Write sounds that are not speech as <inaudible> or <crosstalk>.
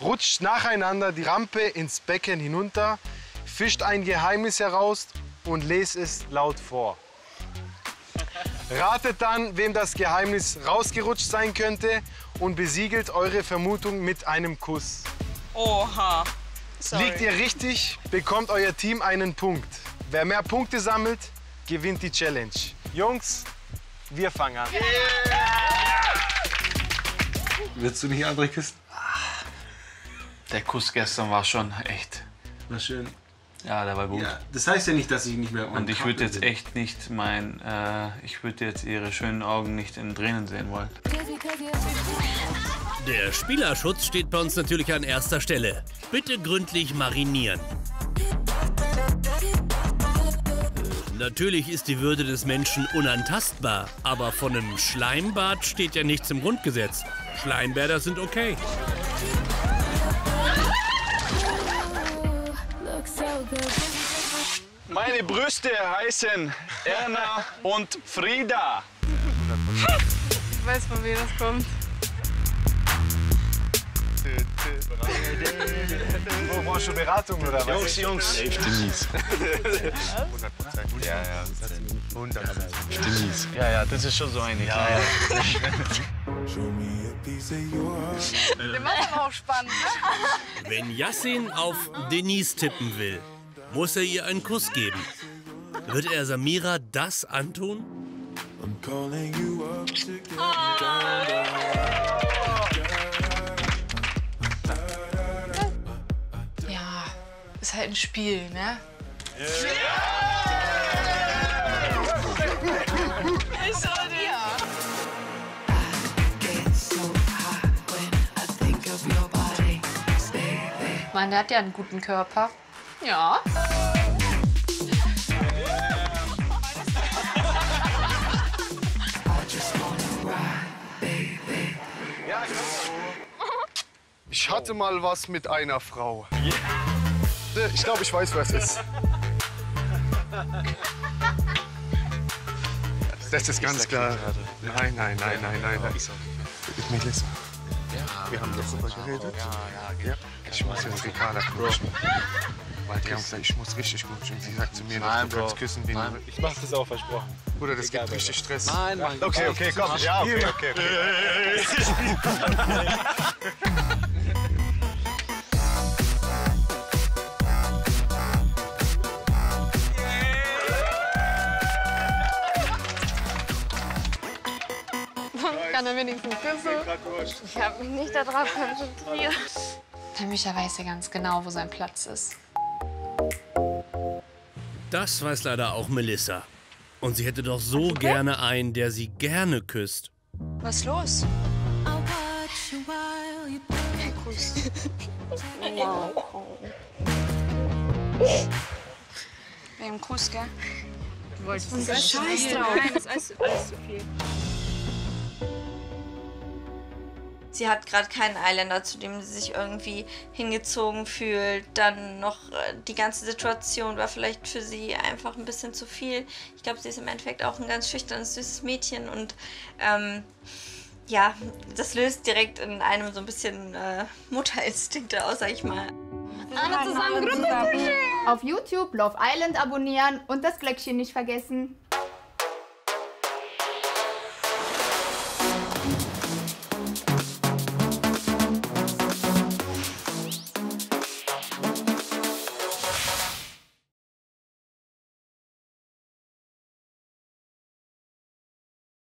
Rutscht nacheinander die Rampe ins Becken hinunter, fischt ein Geheimnis heraus und lest es laut vor. Ratet dann, wem das Geheimnis rausgerutscht sein könnte und besiegelt eure Vermutung mit einem Kuss. Oha. Sorry. Liegt ihr richtig, bekommt euer Team einen Punkt. Wer mehr Punkte sammelt, gewinnt die Challenge. Jungs, wir fangen an. Willst du nicht andere küssen? Der Kuss gestern war schon echt. War schön. Ja, der war gut. Ja, das heißt ja nicht, dass ich nicht mehr. Und ich würde jetzt echt nicht mein, äh, ich würde jetzt ihre schönen Augen nicht in Tränen sehen wollen. Der Spielerschutz steht bei uns natürlich an erster Stelle. Bitte gründlich marinieren. Äh, Natürlich ist die Würde des Menschen unantastbar, aber von einem Schleimbad steht ja nichts im Grundgesetz. Schleimbäder sind okay. Meine Brüste heißen Erna und Frieda. Ich weiß, von wem das kommt. Wo brauchst du Beratung oder was? Jungs, Jungs. Ja, ja, das ist schon so eine. Ja, Der macht aber auch spannend, ne? Wenn Yassin auf Denise tippen will, muss er ihr einen Kuss geben. Wird er Samira das antun? Ja, ist halt ein Spiel, ne? Ich meine, der hat ja einen guten Körper. Ja. Ich hatte mal was mit einer Frau. Ich glaube, ich weiß, wer es ist. Das ist ganz klar. Nein, nein, nein, nein, nein. nein. Mit Melissa. Wir haben letzte Mal geredet. Ja. Ich muss jetzt Ricarda knutschen. Weil die haben gesagt, ich muss richtig knutschen. Sie sagt zu mir, Nein, du kannst küssen, du Nein. Ich mach das auch versprochen. Bruder, das gibt richtig Stress. Nein, Mann. Okay, okay, komm. Ja, okay, okay. okay. <laughs> <laughs> Kann er wenigstens küssen? Ich habe mich nicht darauf konzentriert. Der Micha weiß ja ganz genau, wo sein Platz ist. Das weiß leider auch Melissa. Und sie hätte doch so gerne einen, der sie gerne küsst. Was ist los? <laughs> Wegen Kuss, gell? Du wolltest das Scheiß drauf. Nein, das ist alles, alles zu viel. Sie hat gerade keinen Eiländer, zu dem sie sich irgendwie hingezogen fühlt. Dann noch äh, die ganze Situation war vielleicht für sie einfach ein bisschen zu viel. Ich glaube, sie ist im Endeffekt auch ein ganz schüchternes, süßes Mädchen und ähm, ja, das löst direkt in einem so ein bisschen äh, Mutterinstinkte aus, sag ich mal. Alle zusammen Gruppe Auf YouTube Love Island abonnieren und das Glöckchen nicht vergessen.